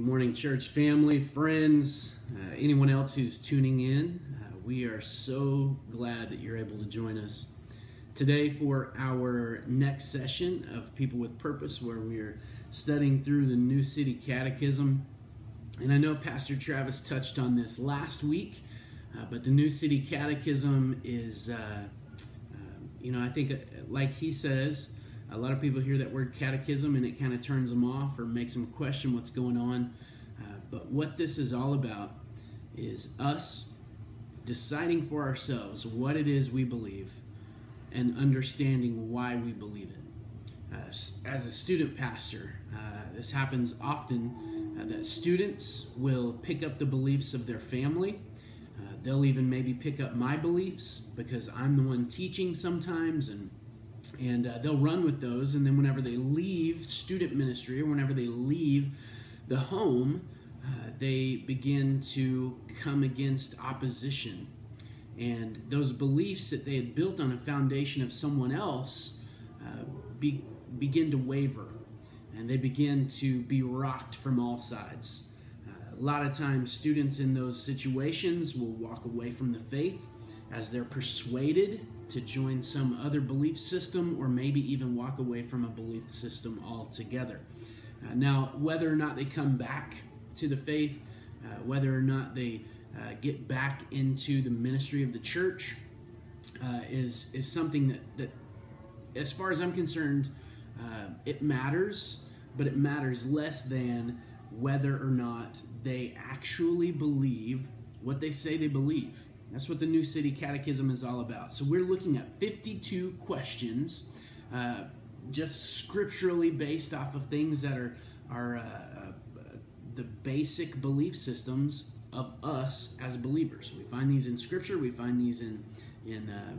Good morning, church family, friends, uh, anyone else who's tuning in. Uh, we are so glad that you're able to join us today for our next session of People with Purpose, where we are studying through the New City Catechism. And I know Pastor Travis touched on this last week, uh, but the New City Catechism is, uh, uh, you know, I think, uh, like he says, a lot of people hear that word catechism and it kind of turns them off or makes them question what's going on. Uh, but what this is all about is us deciding for ourselves what it is we believe and understanding why we believe it. Uh, as a student pastor, uh, this happens often uh, that students will pick up the beliefs of their family. Uh, they'll even maybe pick up my beliefs because I'm the one teaching sometimes and and uh, they'll run with those and then whenever they leave student ministry or whenever they leave the home uh, they begin to come against opposition. And those beliefs that they had built on a foundation of someone else uh, be, begin to waver and they begin to be rocked from all sides. Uh, a lot of times students in those situations will walk away from the faith as they're persuaded to join some other belief system or maybe even walk away from a belief system altogether. Uh, now, whether or not they come back to the faith, uh, whether or not they uh, get back into the ministry of the church, uh, is is something that that, as far as I'm concerned, uh, it matters, but it matters less than whether or not they actually believe what they say they believe. That's what the New City Catechism is all about. So we're looking at 52 questions, uh, just scripturally based off of things that are are uh, uh, the basic belief systems of us as believers. We find these in Scripture. We find these in in uh,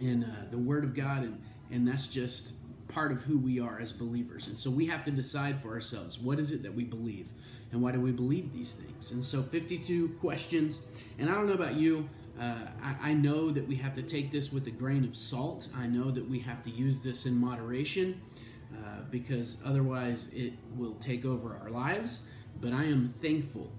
in uh, the Word of God, and and that's just part of who we are as believers. And so we have to decide for ourselves what is it that we believe and why do we believe these things. And so 52 questions and I don't know about you. Uh, I, I, know that we have to take this with a grain of salt. I know that we have to use this in moderation uh, because otherwise it will take over our lives. But I am thankful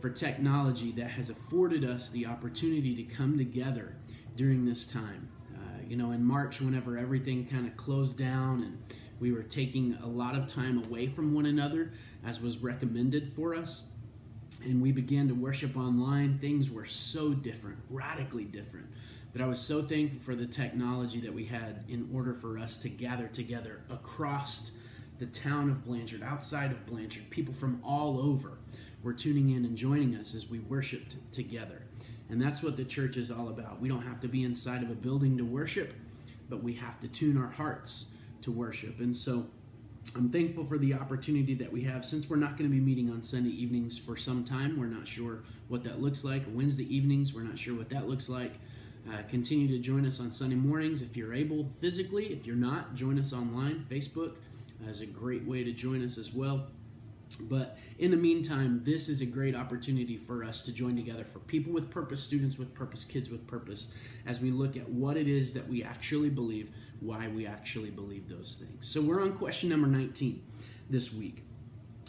for technology that has afforded us the opportunity to come together during this time. Uh, you know, in March, whenever everything kind of closed down and we were taking a lot of time away from one another, as was recommended for us and we began to worship online, things were so different, radically different. But I was so thankful for the technology that we had in order for us to gather together across the town of Blanchard, outside of Blanchard. People from all over were tuning in and joining us as we worshiped together. And that's what the church is all about. We don't have to be inside of a building to worship, but we have to tune our hearts to worship. And so, I'm thankful for the opportunity that we have. Since we're not going to be meeting on Sunday evenings for some time, we're not sure what that looks like. Wednesday evenings, we're not sure what that looks like. Uh, continue to join us on Sunday mornings if you're able physically. If you're not, join us online. Facebook uh, is a great way to join us as well. But in the meantime, this is a great opportunity for us to join together for people with purpose, students with purpose, kids with purpose, as we look at what it is that we actually believe why we actually believe those things. So we're on question number 19 this week.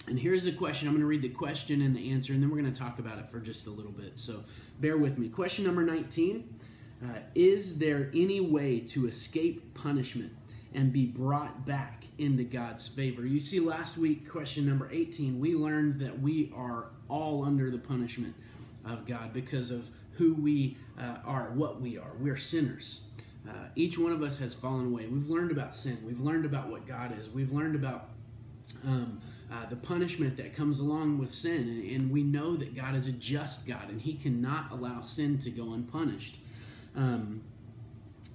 And here's the question. I'm going to read the question and the answer, and then we're going to talk about it for just a little bit. So bear with me. Question number 19 uh, Is there any way to escape punishment and be brought back into God's favor? You see, last week, question number 18, we learned that we are all under the punishment of God because of who we uh, are, what we are. We're sinners. Uh, each one of us has fallen away. We've learned about sin. We've learned about what God is. We've learned about um, uh, the punishment that comes along with sin. And, and, we know that God is a just God and He cannot allow sin to go unpunished, um,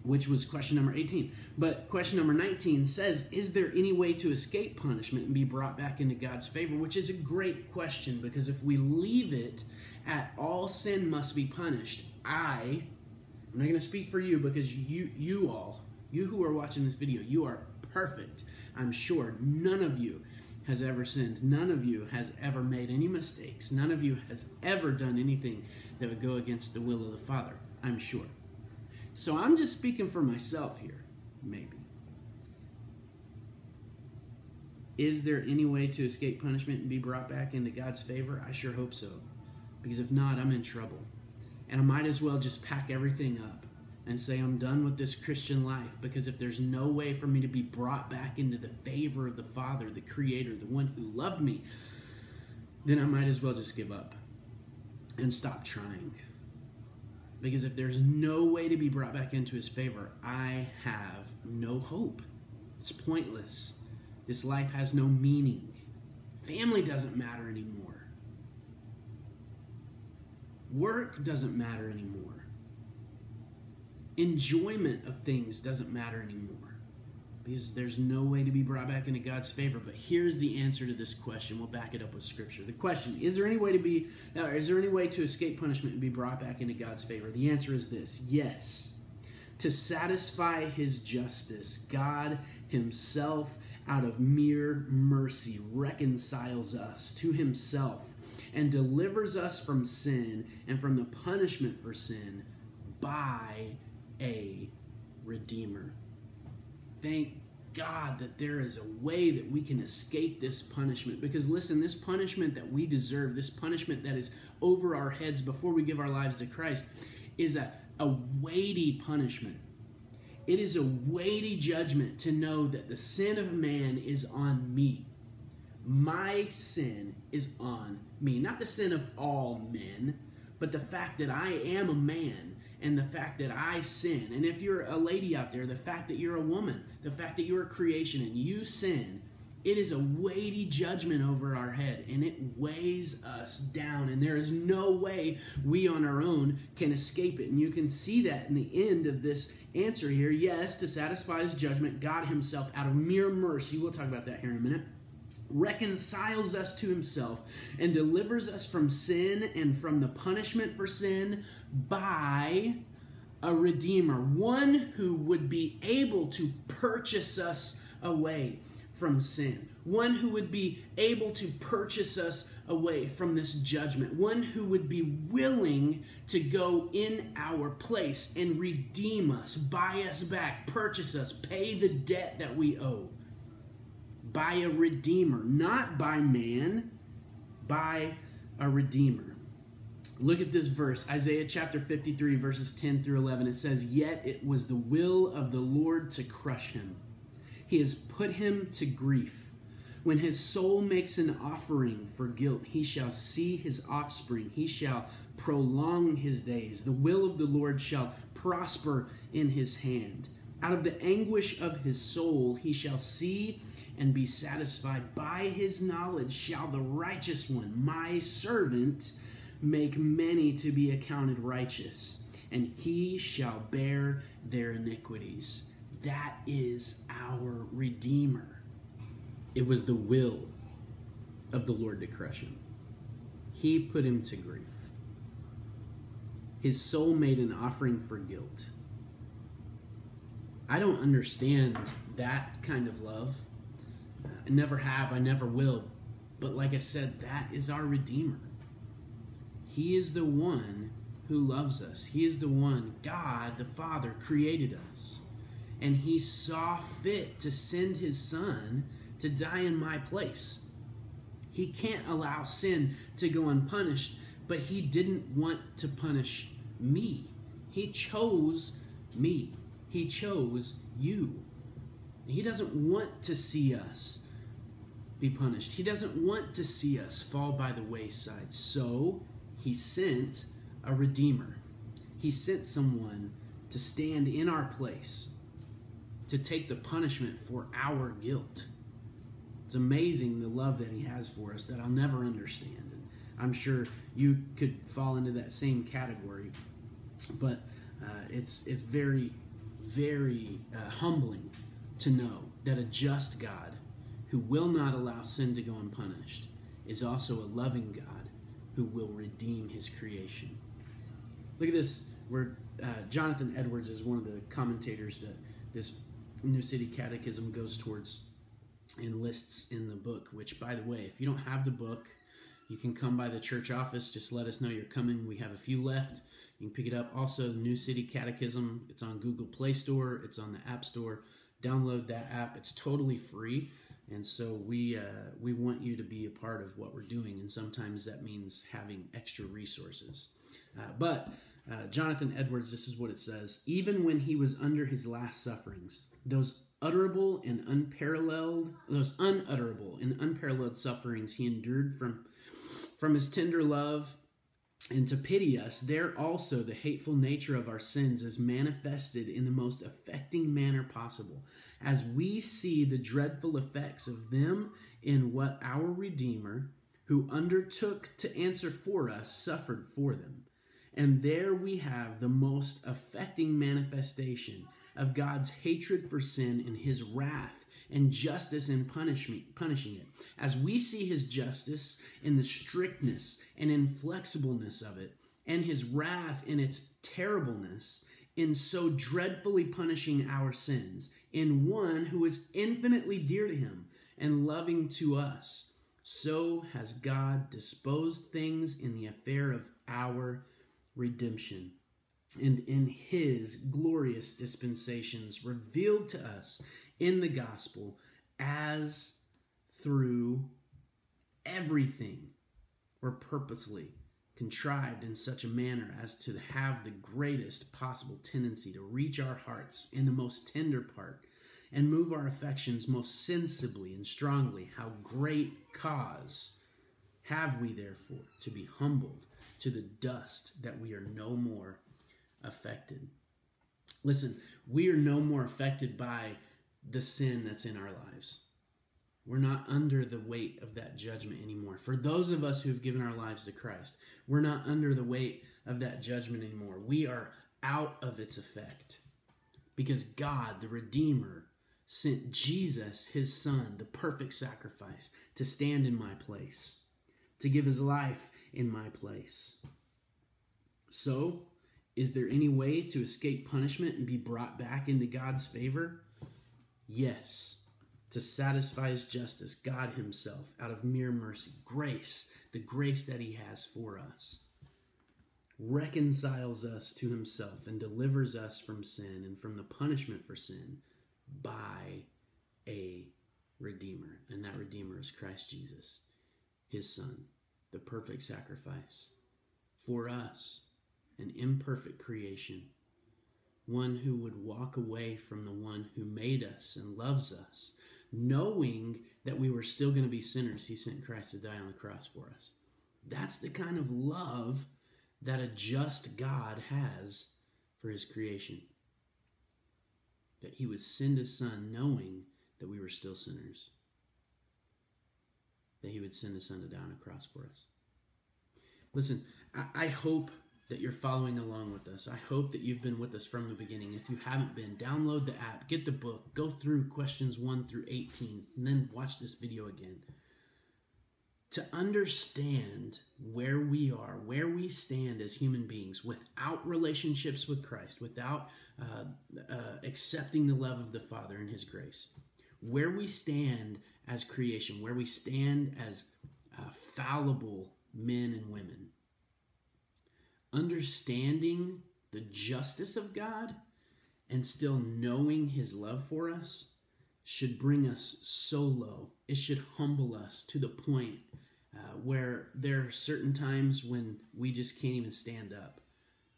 which was question number 18. But question number 19 says, Is there any way to escape punishment and be brought back into God's favor? Which is a great question because if we leave it at all sin must be punished, I I'm not going to speak for you because you, you all, you who are watching this video, you are perfect. I'm sure none of you has ever sinned. None of you has ever made any mistakes. None of you has ever done anything that would go against the will of the Father. I'm sure. So I'm just speaking for myself here, maybe. Is there any way to escape punishment and be brought back into God's favor? I sure hope so. Because if not, I'm in trouble. And I might as well just pack everything up and say I'm done with this Christian life because if there's no way for me to be brought back into the favor of the Father, the Creator, the one who loved me, then I might as well just give up and stop trying. Because if there's no way to be brought back into His favor, I have no hope. It's pointless. This life has no meaning. Family doesn't matter anymore. Work doesn't matter anymore enjoyment of things doesn't matter anymore because there's no way to be brought back into God's favor. But here's the answer to this question. We'll back it up with scripture. The question, is there any way to be is there any way to escape punishment and be brought back into God's favor? The answer is this. Yes. To satisfy his justice, God himself out of mere mercy reconciles us to himself and delivers us from sin and from the punishment for sin by a redeemer. Thank God that there is a way that we can escape this punishment. Because listen, this punishment that we deserve, this punishment that is over our heads before we give our lives to Christ, is a, a weighty punishment. It is a weighty judgment to know that the sin of man is on me. My sin is on me. Not the sin of all men, but the fact that I am a man and the fact that I sin. And if you're a lady out there, the fact that you're a woman, the fact that you're a creation and you sin, it is a weighty judgment over our head and it weighs us down. And there is no way we on our own can escape it. And you can see that in the end of this answer here. Yes, to satisfy his judgment, God himself, out of mere mercy, we'll talk about that here in a minute reconciles us to himself and delivers us from sin and from the punishment for sin by a redeemer, one who would be able to purchase us away from sin, one who would be able to purchase us away from this judgment, one who would be willing to go in our place and redeem us, buy us back, purchase us, pay the debt that we owe. By a redeemer, not by man, by a redeemer. Look at this verse, Isaiah chapter 53, verses 10 through 11. It says, Yet it was the will of the Lord to crush him. He has put him to grief. When his soul makes an offering for guilt, he shall see his offspring. He shall prolong his days. The will of the Lord shall prosper in his hand. Out of the anguish of his soul, he shall see and be satisfied. By his knowledge shall the righteous one, my servant, make many to be accounted righteous, and he shall bear their iniquities. That is our Redeemer. It was the will of the Lord to crush him. He put him to grief. His soul made an offering for guilt. I don't understand that kind of love. I never have, I never will. But like I said, that is our Redeemer. He is the one who loves us. He is the one, God the Father, created us. And He saw fit to send His Son to die in my place. He can't allow sin to go unpunished, but He didn't want to punish me. He chose me. He chose you. He doesn't want to see us be punished. He doesn't want to see us fall by the wayside. So he sent a redeemer. He sent someone to stand in our place, to take the punishment for our guilt. It's amazing the love that he has for us that I'll never understand. And I'm sure you could fall into that same category. But uh, it's, it's very, very uh, humbling to know that a just God who will not allow sin to go unpunished is also a loving God who will redeem his creation. Look at this, where uh, Jonathan Edwards is one of the commentators that this New City Catechism goes towards and lists in the book, which, by the way, if you don't have the book, you can come by the church office. Just let us know you're coming. We have a few left. You can pick it up. Also, New City Catechism, it's on Google Play Store, it's on the App Store. Download that app, it's totally free. And so we uh, we want you to be a part of what we're doing, and sometimes that means having extra resources. Uh, but uh, Jonathan Edwards, this is what it says: even when he was under his last sufferings, those utterable and unparalleled, those unutterable and unparalleled sufferings he endured from from his tender love and to pity us, there also the hateful nature of our sins is manifested in the most affecting manner possible, as we see the dreadful effects of them in what our Redeemer, who undertook to answer for us, suffered for them. And there we have the most affecting manifestation of God's hatred for sin and his wrath and justice in punishment, punishing it. As we see his justice in the strictness and inflexibleness of it, and his wrath in its terribleness, in so dreadfully punishing our sins, in one who is infinitely dear to him and loving to us, so has God disposed things in the affair of our redemption. And in his glorious dispensations revealed to us in the gospel as through everything or purposely contrived in such a manner as to have the greatest possible tendency to reach our hearts in the most tender part and move our affections most sensibly and strongly. How great cause have we therefore to be humbled to the dust that we are no more affected. Listen, we are no more affected by the sin that's in our lives. We're not under the weight of that judgment anymore. For those of us who've given our lives to Christ, we're not under the weight of that judgment anymore. We are out of its effect because God, the Redeemer, sent Jesus, his Son, the perfect sacrifice, to stand in my place, to give his life in my place. So, is there any way to escape punishment and be brought back into God's favor? Yes, to satisfy his justice, God himself, out of mere mercy, grace, the grace that he has for us, reconciles us to himself and delivers us from sin and from the punishment for sin by a Redeemer. And that Redeemer is Christ Jesus, his Son, the perfect sacrifice for us, an imperfect creation one who would walk away from the one who made us and loves us, knowing that we were still going to be sinners. He sent Christ to die on the cross for us. That's the kind of love that a just God has for his creation. That he would send his son knowing that we were still sinners. That he would send his son to die on a cross for us. Listen, I, I hope that you're following along with us. I hope that you've been with us from the beginning. If you haven't been, download the app, get the book, go through questions 1 through 18, and then watch this video again. To understand where we are, where we stand as human beings without relationships with Christ, without uh, uh, accepting the love of the Father and His grace, where we stand as creation, where we stand as uh, fallible men and women understanding the justice of God and still knowing his love for us should bring us so low. It should humble us to the point uh, where there are certain times when we just can't even stand up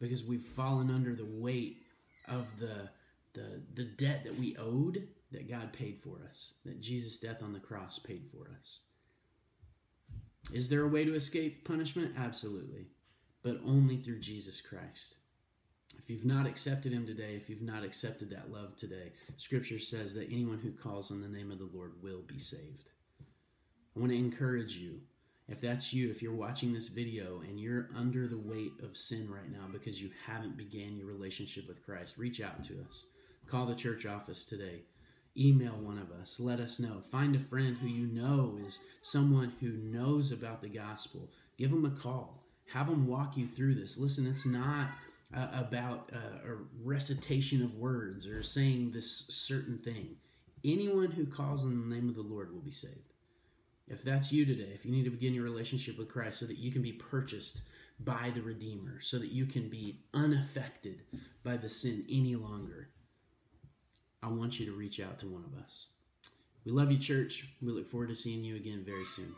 because we've fallen under the weight of the, the, the debt that we owed that God paid for us, that Jesus' death on the cross paid for us. Is there a way to escape punishment? Absolutely but only through Jesus Christ. If you've not accepted him today, if you've not accepted that love today, scripture says that anyone who calls on the name of the Lord will be saved. I want to encourage you. If that's you, if you're watching this video and you're under the weight of sin right now because you haven't began your relationship with Christ, reach out to us. Call the church office today. Email one of us. Let us know. Find a friend who you know is someone who knows about the gospel. Give them a call have them walk you through this. Listen, it's not uh, about uh, a recitation of words or saying this certain thing. Anyone who calls on the name of the Lord will be saved. If that's you today, if you need to begin your relationship with Christ so that you can be purchased by the Redeemer, so that you can be unaffected by the sin any longer, I want you to reach out to one of us. We love you, church. We look forward to seeing you again very soon.